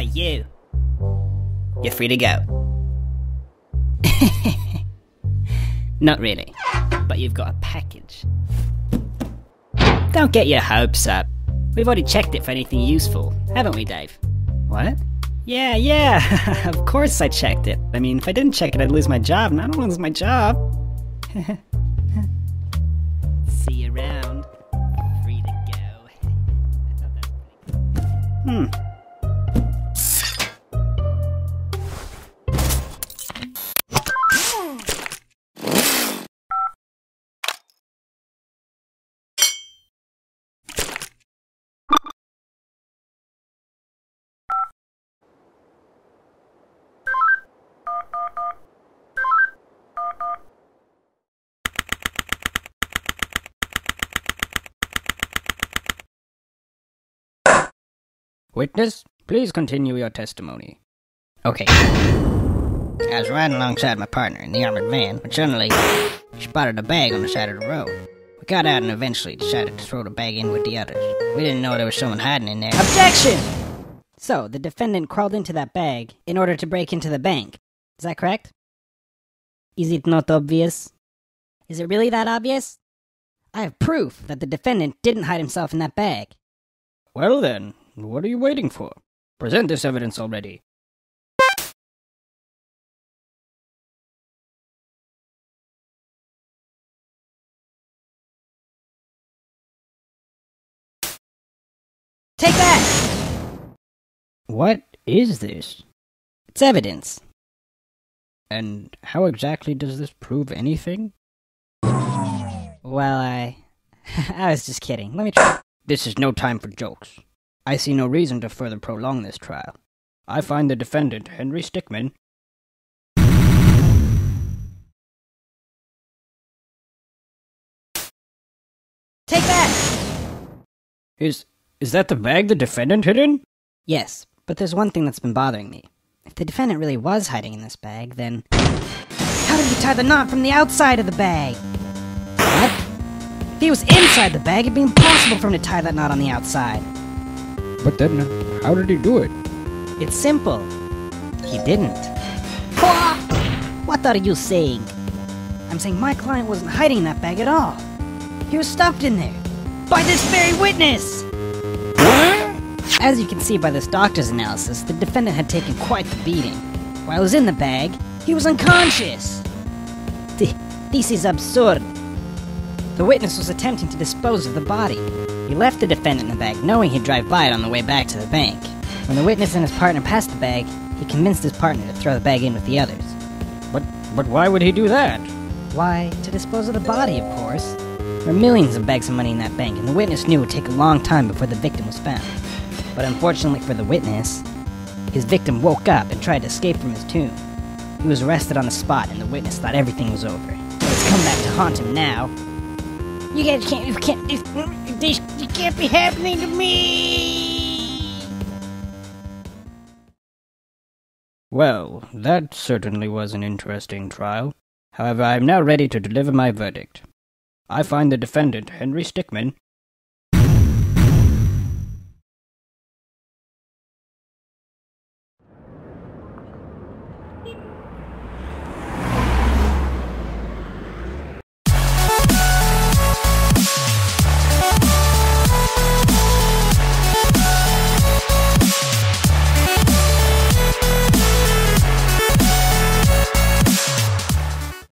You. You're free to go. Not really, but you've got a package. Don't get your hopes up. We've already checked it for anything useful, haven't we, Dave? What? Yeah, yeah, of course I checked it. I mean, if I didn't check it, I'd lose my job, and I don't want to lose my job. See you around. Free to go. I thought that was pretty Hmm. Witness, please continue your testimony. Okay. I was riding alongside my partner in the armored van when suddenly spotted a bag on the side of the road. We got out and eventually decided to throw the bag in with the others. We didn't know there was someone hiding in there. Objection! So, the defendant crawled into that bag in order to break into the bank. Is that correct? Is it not obvious? Is it really that obvious? I have proof that the defendant didn't hide himself in that bag. Well then, what are you waiting for? Present this evidence already. Take that! What is this? It's evidence. And how exactly does this prove anything? Well, I. I was just kidding. Let me try. This is no time for jokes. I see no reason to further prolong this trial. I find the defendant, Henry Stickmin, Take that! is. Is that the bag the defendant hid in? Yes, but there's one thing that's been bothering me. If the defendant really was hiding in this bag, then. How did he tie the knot from the outside of the bag? What? If he was inside the bag, it'd be impossible for him to tie that knot on the outside. But then, uh, how did he do it? It's simple. He didn't. What? What are you saying? I'm saying my client wasn't hiding that bag at all. He was stuffed in there. By this very witness! As you can see by this doctor's analysis, the defendant had taken quite the beating. While he was in the bag, he was unconscious. Th- This is absurd. The witness was attempting to dispose of the body. He left the defendant in the bag, knowing he'd drive by it on the way back to the bank. When the witness and his partner passed the bag, he convinced his partner to throw the bag in with the others. But but why would he do that? Why, to dispose of the body, of course. There were millions of bags of money in that bank, and the witness knew it would take a long time before the victim was found. But unfortunately for the witness, his victim woke up and tried to escape from his tomb. He was arrested on the spot, and the witness thought everything was over. But it's come back to haunt him now. You guys can't, you can't, this, this, this can't be happening to me! Well, that certainly was an interesting trial. However, I am now ready to deliver my verdict. I find the defendant, Henry Stickmin,